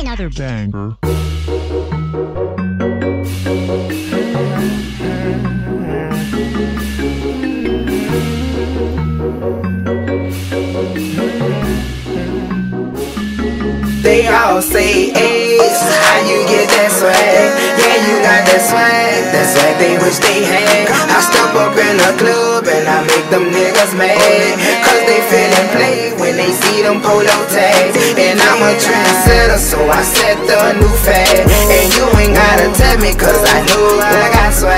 another banger. They all say Ace, how you get that swag? Yeah, you got that swag, that swag they wish they had. Up in the club and I make them niggas mad. Cause they feelin' play when they see them polo tags. And I'm a trendsetter, so I set the new fad. And you ain't gotta tell me cause I know I got swag.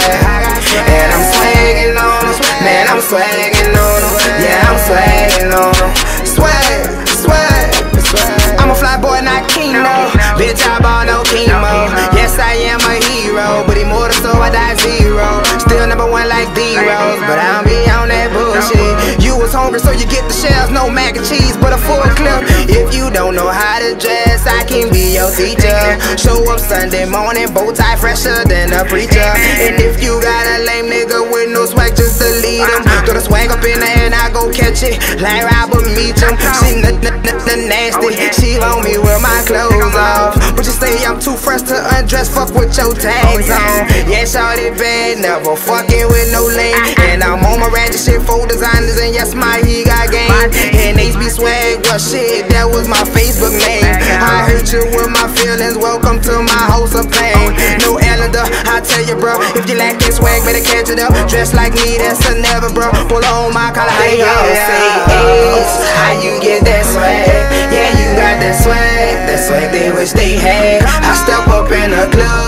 And I'm swaggin' on them, man, I'm swaggin' on them. Yeah, I'm swaggin' on them. Swag, swag, swag. I'm a fly boy, not chemo. Bitch, I cheese, but a full clip. If you don't know how to dress, I can be your teacher. Show up Sunday morning, bow tie fresher than a preacher. And if you got a lame nigga with no swag, just delete him. Throw the swag up in the air and I go catch it like Robert Meacham. She n- n- n- nasty, she want me with my clothes off. But you say I'm too fresh to undress, fuck with your tags on. Yeah, shorty bad, never fucking with no lame. And I'm on my ratchet shit, full designers, and yes, my he got game. And HB swag, well shit, that was my Facebook name. I hurt you with my feelings, welcome to my house of pain. No Ellender, I tell you, bro, if you lack that swag, better catch it up. Dress like me, that's a never, bro. Pull on my collar, hey, yo, say, Ace, how you get that swag? Yeah, you got that swag, that swag they wish they had. I step up in a club and I make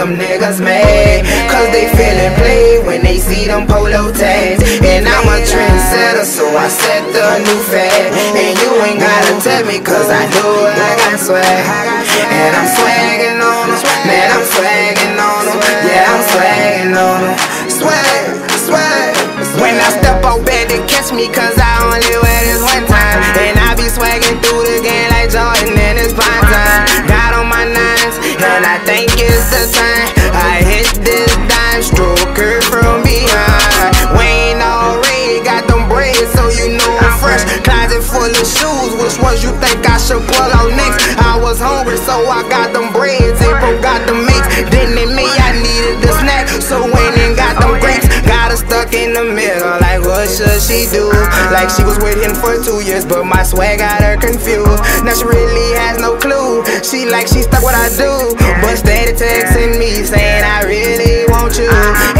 them niggas mad. Cause they feelin' play when they see them polo tags. And I'm a trendsetter, so I set the new fad. And you ain't gotta tell me, cause I know I got swag. And I'm swaggin' on them, man, I'm swaggin' on them. Yeah, I'm swaggin' on them. Swag, swag. When I step out bed, they catch me, cause I Shoes, which ones you think I should pull out next? I was hungry, so I got them braids. April got the mix, didn't it me? I needed the snack, so Wayne and got them grapes. Got her stuck in the middle, like what should she do? Like she was with him for two years, but my swag got her confused. Now she really has no clue. She like she stuck what I do, but steady texting me saying I really want you.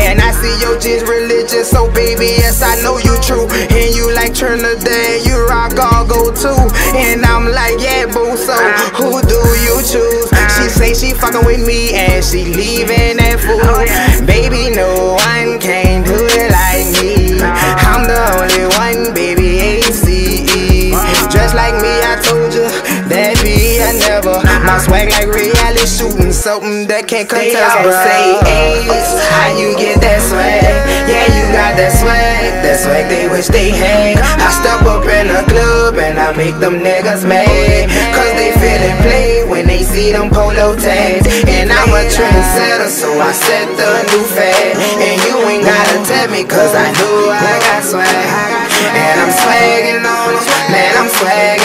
And I see your just you rock all go too. And I'm like yeah boo, so who do you choose? She say she fucking with me and she leaving that fool. Baby, no one can do it like me. I'm the only one, baby, ACE. Just like me, I told you that be I never. My swag like reality shooting, something that can't contest, all bro. say Ace, how you get that swag? Yeah, you got that swag, that swag they wish they had. I step I make them niggas mad. Cause they feelin' play when they see them polo tags. And I'm a trendsetter, so I set the new fad. And you ain't gotta tell me, cause I knew I got swag. And I'm swaggin' on them, man, I'm swaggin'